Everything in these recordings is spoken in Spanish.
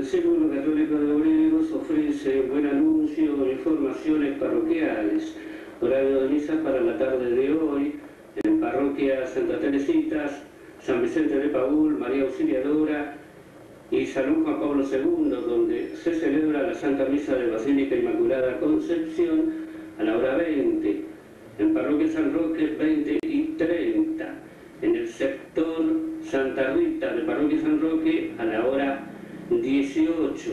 El Círculo Católico de Obreros ofrece buen anuncio de informaciones parroquiales. Horario de misa para la tarde de hoy en Parroquia Santa Teresitas, San Vicente de Paúl, María Auxiliadora y San Juan Pablo II, donde se celebra la Santa Misa de Basílica Inmaculada Concepción a la hora 20. En Parroquia San Roque 20 y 30. En el sector Santa Rita de Parroquia San Roque a la hora 18.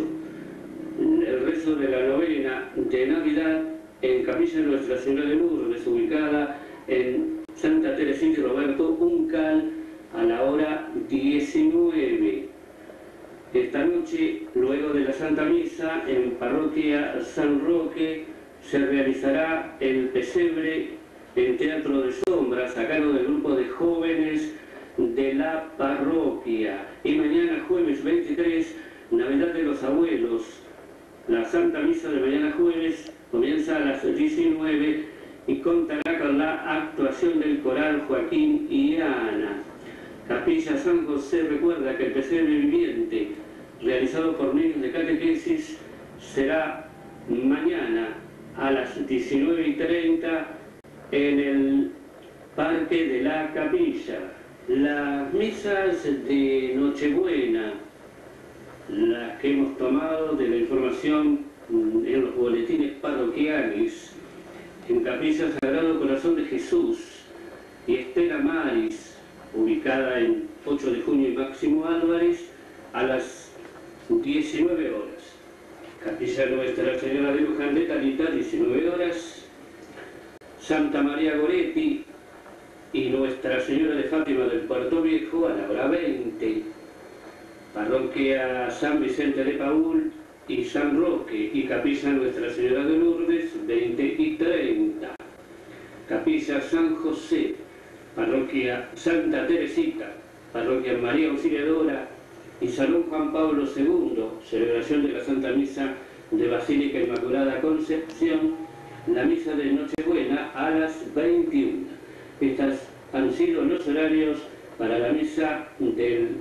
El rezo de la novena de Navidad en Capilla Nuestra Señora de Lourdes, ubicada en Santa Teresita y Roberto Uncal, a la hora 19. Esta noche, luego de la Santa Misa, en Parroquia San Roque, se realizará el pesebre en Teatro de Sombras, a cargo del grupo de jóvenes de la parroquia. Y mañana, jueves 23, Navidad de los Abuelos. La Santa Misa de mañana jueves comienza a las 19 y contará con la actuación del coral Joaquín y Ana. Capilla San José recuerda que el pesebre viviente realizado por niños de catequesis será mañana a las 19 y 30 en el Parque de la Capilla. Las misas de Nochebuena las que hemos tomado de la información en los boletines parroquiales, en Capilla Sagrado Corazón de Jesús y Estela Maris, ubicada en 8 de junio y Máximo Álvarez, a las 19 horas. Capilla Nuestra Señora de Luján de Talita, 19 horas. Santa María Goretti y Nuestra Señora de Fátima del Puerto Viejo a la hora 20 parroquia San Vicente de Paúl y San Roque y capilla Nuestra Señora de Lourdes 20 y 30. Capilla San José, parroquia Santa Teresita, parroquia María Auxiliadora y Salón Juan Pablo II, celebración de la Santa Misa de Basílica Inmaculada Concepción, la misa de Nochebuena a las 21. Estas han sido los horarios para la misa del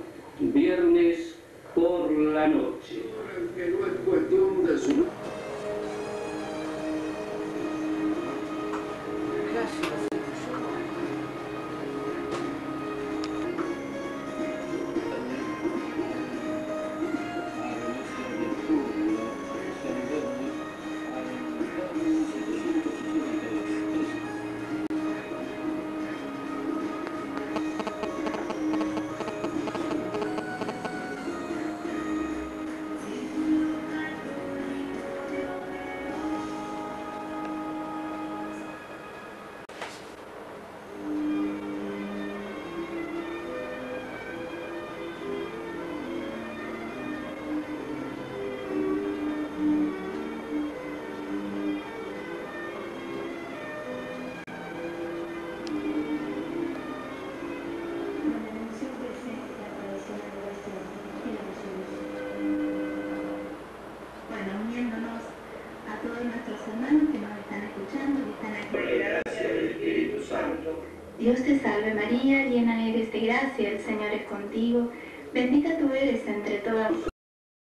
hermanos que nos están escuchando, están aquí. Dios te salve María, llena eres de gracia, el Señor es contigo, bendita tú eres entre todas